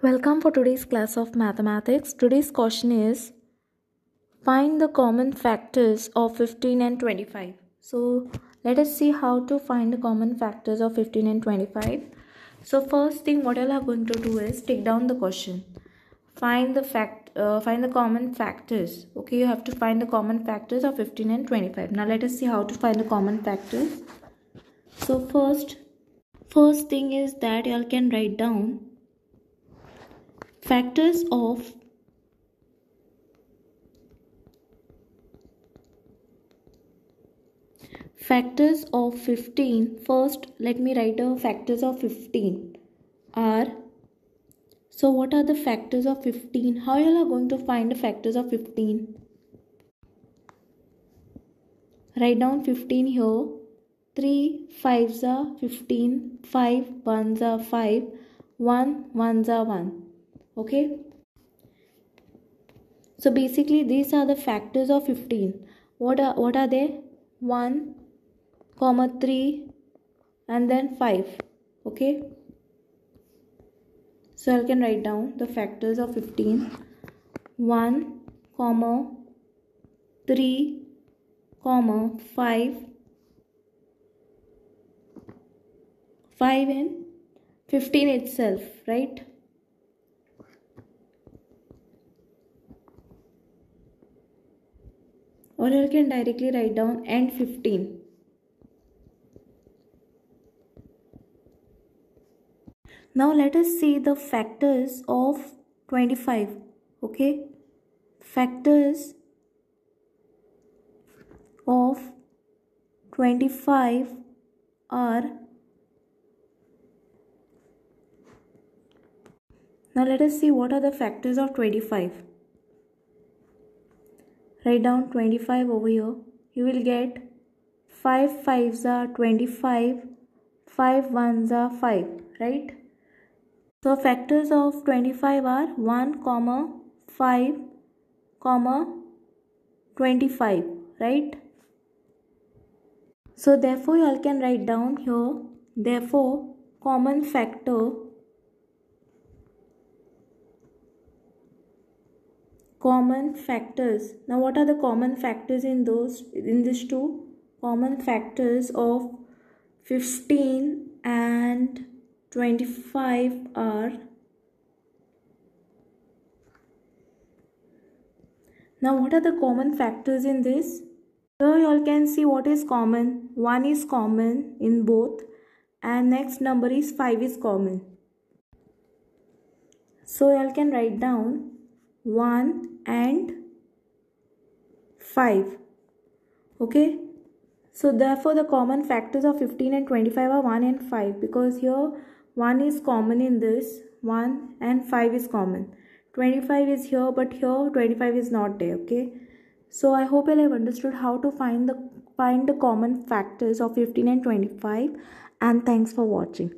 Welcome for today's class of mathematics. Today's question is find the common factors of 15 and 25. So let us see how to find the common factors of 15 and 25. So first thing what I are going to do is take down the question. Find the fact uh, find the common factors. Okay, you have to find the common factors of 15 and 25. Now let us see how to find the common factors. So first first thing is that you all can write down factors of factors of 15 first let me write the factors of 15 are so what are the factors of 15 how you are going to find the factors of 15 write down 15 here. 3 5s are 15 5 1s are 5 1 1s are 1 okay? So basically these are the factors of 15 what are what are they 1 comma 3 and then 5 okay? So i can write down the factors of 15 1 comma 3 comma 5 5 and 15 itself right you can directly write down and 15 now let us see the factors of 25 okay? Factors of 25 are now let us see what are the factors of 25 write down 25 over here. You will get 5 5s are 25 5 1s are 5 right? So factors of 25 are 1 comma 5 comma 25 right? So therefore you all can write down here therefore common factor common factors. Now what are the common factors in those in these two? Common factors of 15 and 25 are now what are the common factors in this? Here you all can see what is common. 1 is common in both and next number is 5 is common. So you all can write down 1 and 5 okay? So therefore the common factors of 15 and 25 are 1 and 5 because here 1 is common in this 1 and 5 is common. 25 is here but here 25 is not there okay? So i hope you have understood how to find the find the common factors of 15 and 25 and thanks for watching